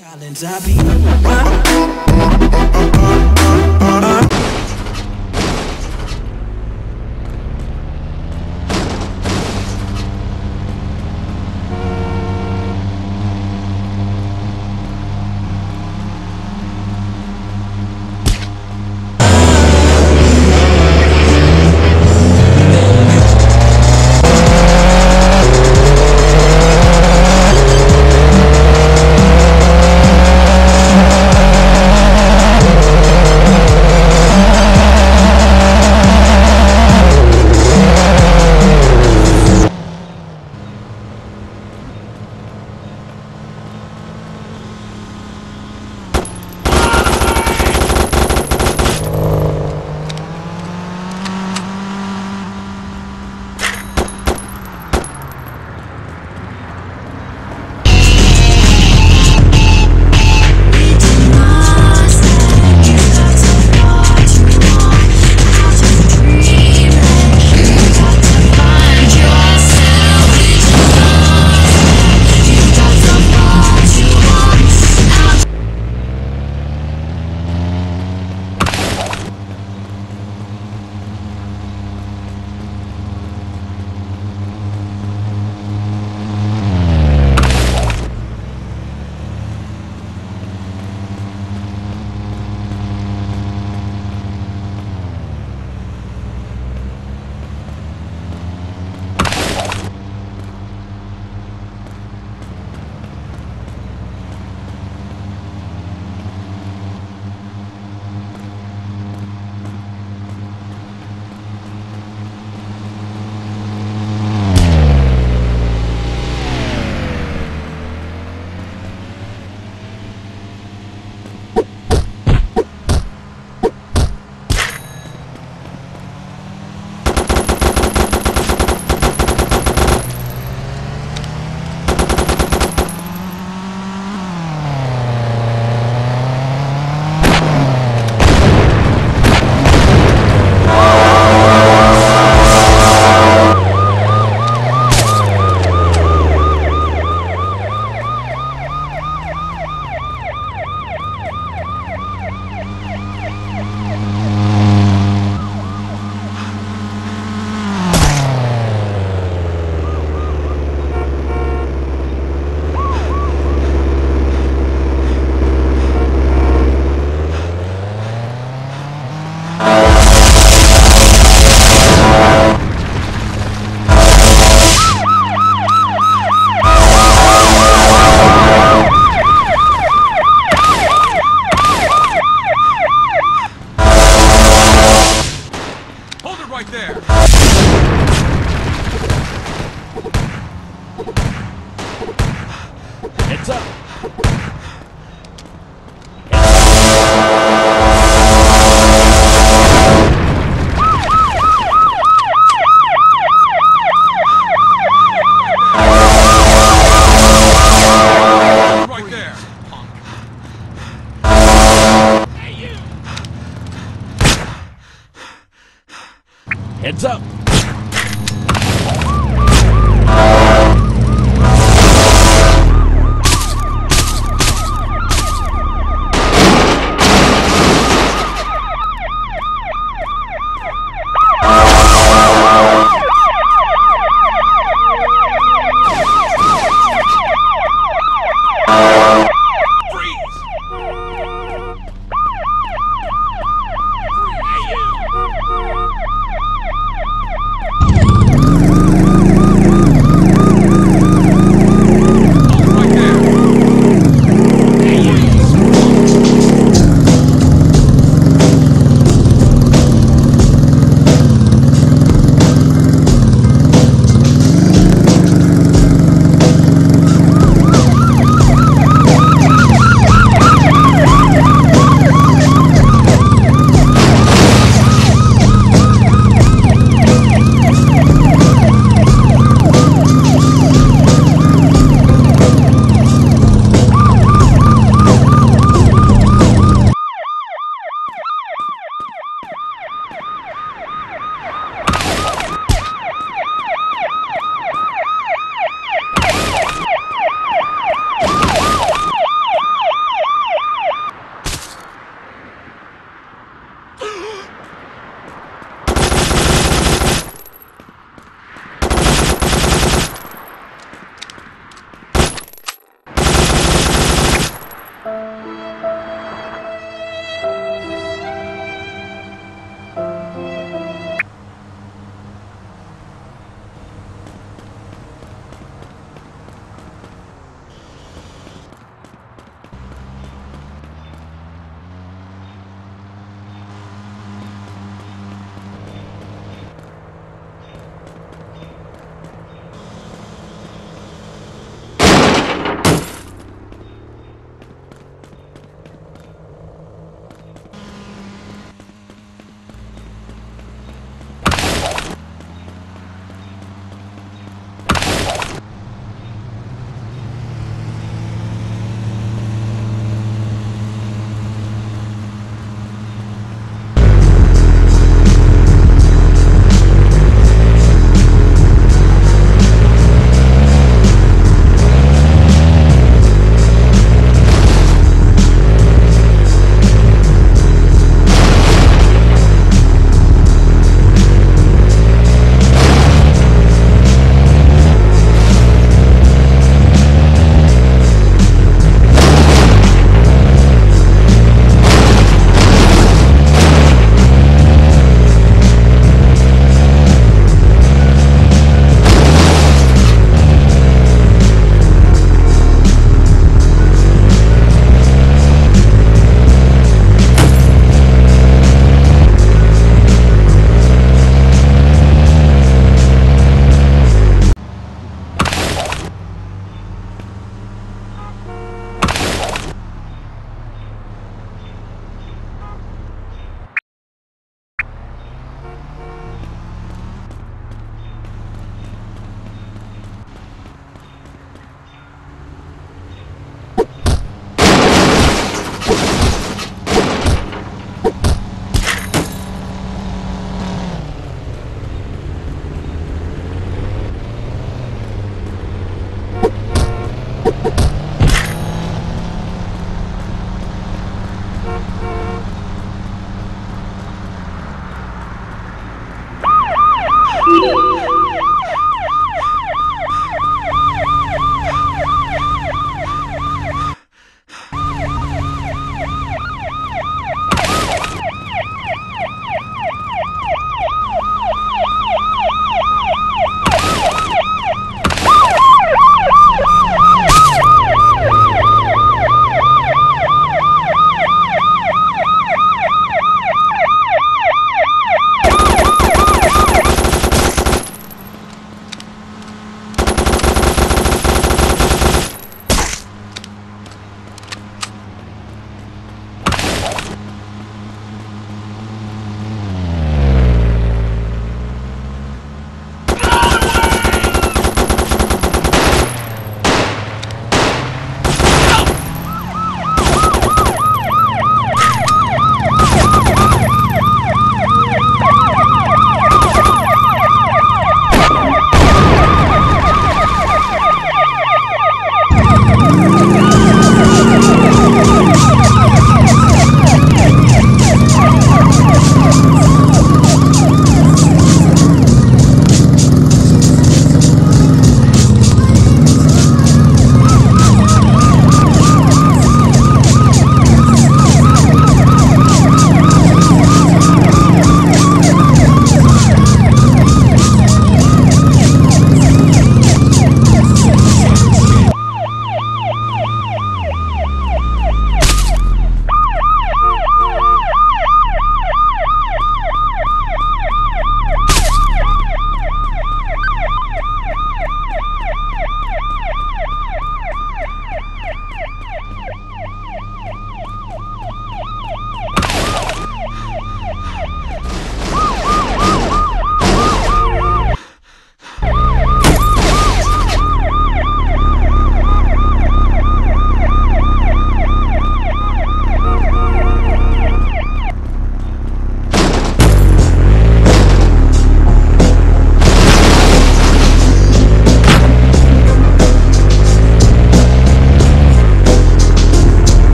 Collins, I be. There! Heads up. Heads up.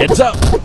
Heads up.